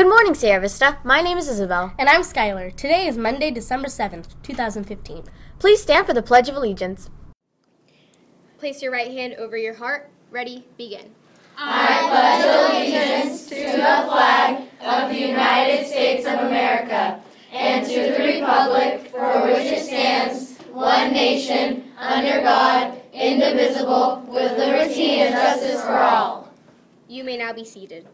Good morning, Sierra Vista. My name is Isabel. And I'm Skylar. Today is Monday, December 7th, 2015. Please stand for the Pledge of Allegiance. Place your right hand over your heart. Ready, begin. I pledge allegiance to the flag of the United States of America and to the republic for which it stands, one nation, under God, indivisible, with liberty and justice for all. You may now be seated.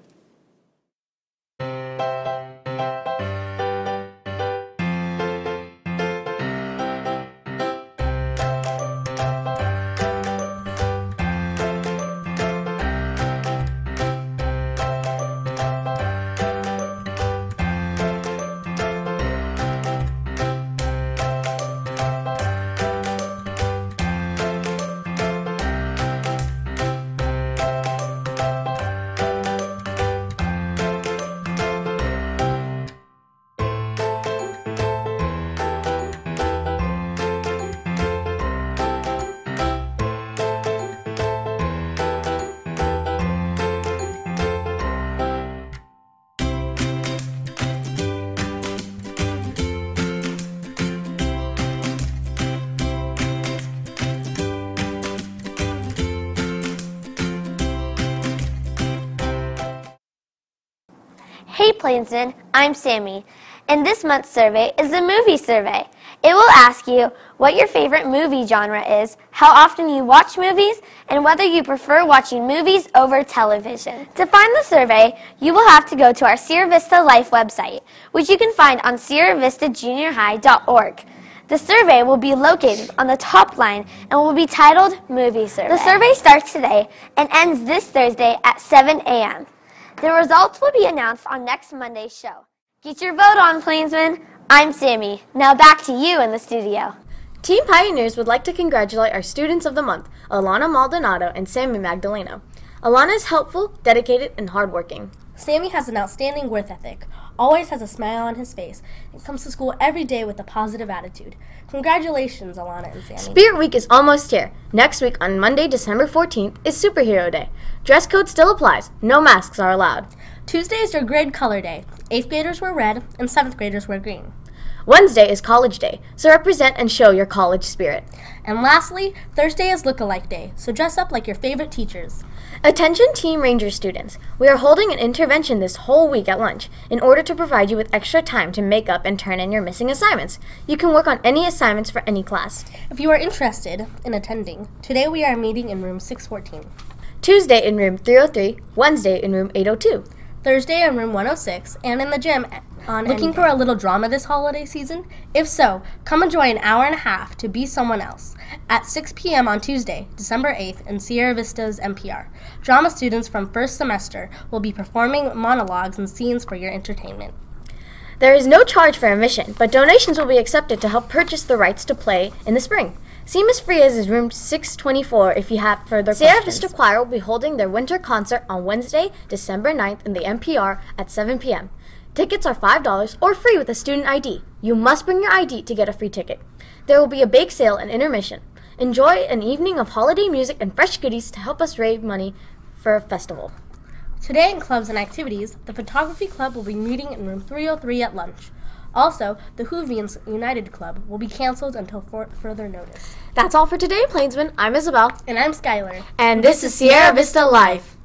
Hey Plainsman, I'm Sammy, and this month's survey is a movie survey. It will ask you what your favorite movie genre is, how often you watch movies, and whether you prefer watching movies over television. To find the survey, you will have to go to our Sierra Vista Life website, which you can find on sierravistajuniorhigh.org. The survey will be located on the top line and will be titled Movie Survey. The survey starts today and ends this Thursday at 7 a.m. The results will be announced on next Monday's show. Get your vote on, Plainsman. I'm Sammy. Now back to you in the studio. Team Pioneers would like to congratulate our students of the month, Alana Maldonado and Sammy Magdaleno. Alana is helpful, dedicated, and hardworking. Sammy has an outstanding work ethic, always has a smile on his face, and comes to school every day with a positive attitude. Congratulations, Alana and Sammy. Spirit Week is almost here. Next week, on Monday, December 14th, is Superhero Day. Dress code still applies. No masks are allowed. Tuesday is your grade color day. Eighth graders wear red, and seventh graders wear green. Wednesday is College Day, so represent and show your college spirit. And lastly, Thursday is Look-alike Day, so dress up like your favorite teachers. Attention Team Ranger students, we are holding an intervention this whole week at lunch in order to provide you with extra time to make up and turn in your missing assignments. You can work on any assignments for any class. If you are interested in attending, today we are meeting in room 614. Tuesday in room 303, Wednesday in room 802. Thursday in room 106, and in the gym on Looking for a little drama this holiday season? If so, come enjoy an hour and a half to be someone else at 6 p.m. on Tuesday, December 8th in Sierra Vista's MPR. Drama students from first semester will be performing monologues and scenes for your entertainment. There is no charge for admission, but donations will be accepted to help purchase the rights to play in the spring. See Miss Frias is room 624 if you have further Sierra questions. Vista Choir will be holding their winter concert on Wednesday, December 9th in the MPR at 7 p.m. Tickets are $5 or free with a student ID. You must bring your ID to get a free ticket. There will be a bake sale and intermission. Enjoy an evening of holiday music and fresh goodies to help us raise money for a festival. Today in clubs and activities, the Photography Club will be meeting in room 303 at lunch. Also, the Hoovians United Club will be canceled until for- further notice. That's all for today, Plainsman. I'm Isabel. And I'm Skylar. And this is Sierra Vista Life.